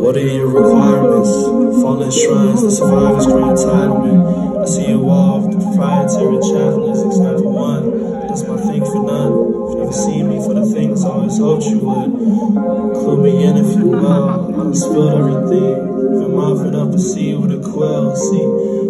requirements, fallen shrines, the survivor's great entitlement. I see a wall of the proprietary chaplains, except one. That's my thing for none. If you ever see me for the things I always hoped you would, clue me in if you will. I done spilled everything. Been mopping up a sea with a quill. See,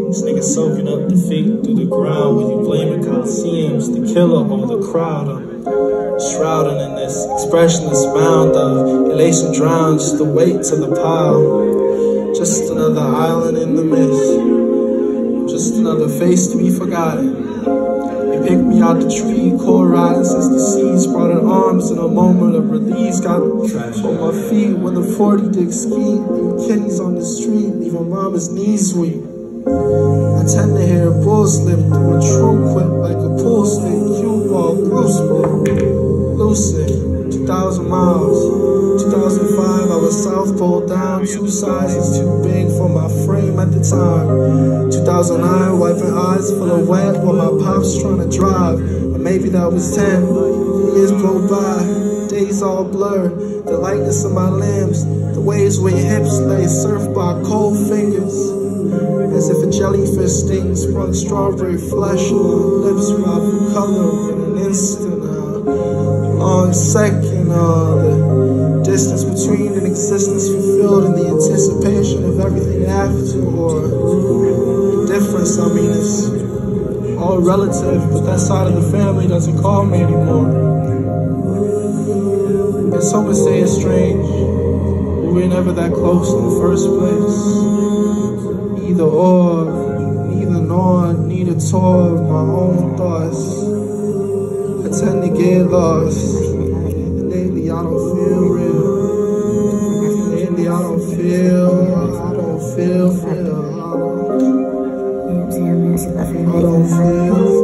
this nigga soaking up defeat through the ground. When you blaming Coliseums, the killer or the crowd. Shrouded in this expressionless mound of elation drowned, just the weight to the pile. Just another island in the mist. Just another face to be forgotten. You picked me out the tree, core since the seas brought in arms in a moment of release. Got on my feet when the 40 dig ski, leaving kidneys on the street, leaving mama's knees weak. I tend to hear a bull slip through a true quip like a pool stick, Lucid, 2,000 miles. 2005, I was South Pole down, two sizes too big for my frame at the time. 2009, wiping eyes full of wet while my pops trying to drive. Or maybe that was 10. Years go by, days all blur. The lightness of my limbs, the waves where your hips lay, surfed by cold fingers. As if a jellyfish sting sprung strawberry flesh my lips, rival color in an instant. A long second, the distance between an existence fulfilled and the anticipation of everything after, or difference. I mean, it's all relative, but that side of the family doesn't call me anymore. And some would say it's strange. We were never that close in the first place neither or, neither nor, neither tore my own thoughts. Tend to get lost. Lately I don't feel real. Lately I don't feel, I don't feel, feel. I don't feel.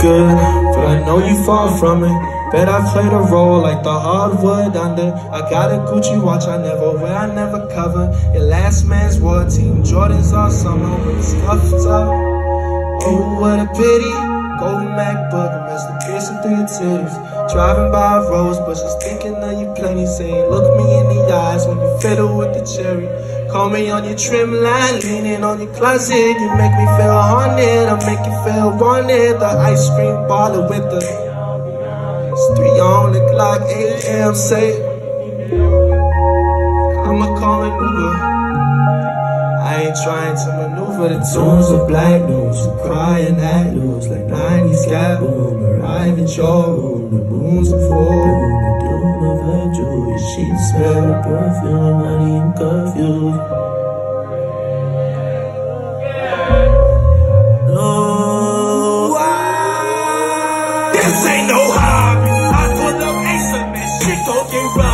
Good, but I know you far from it. Bet I played a role like the hardwood under. I got a Gucci watch I never wear, I never cover. Your last man's war team, Jordans all summer with scuffed up. Oh, what a pity. Gold MacBook, in peace through your titties. Driving by rose bushes, thinking of you plenty. Saying, look me in the eyes when you fiddle with the cherry. Call me on your trim line, leaning on your closet. You make me feel haunted, make you feel wanted. The ice cream baller with the it's three on the clock, 8 a.m. Say I'ma call an Uber. I ain't trying to maneuver the tunes of black news, crying at news like 90s cat boom. Arrive at your room, the moon's full the doom of her jewelry. She smell perfume, money and curfew. talking right.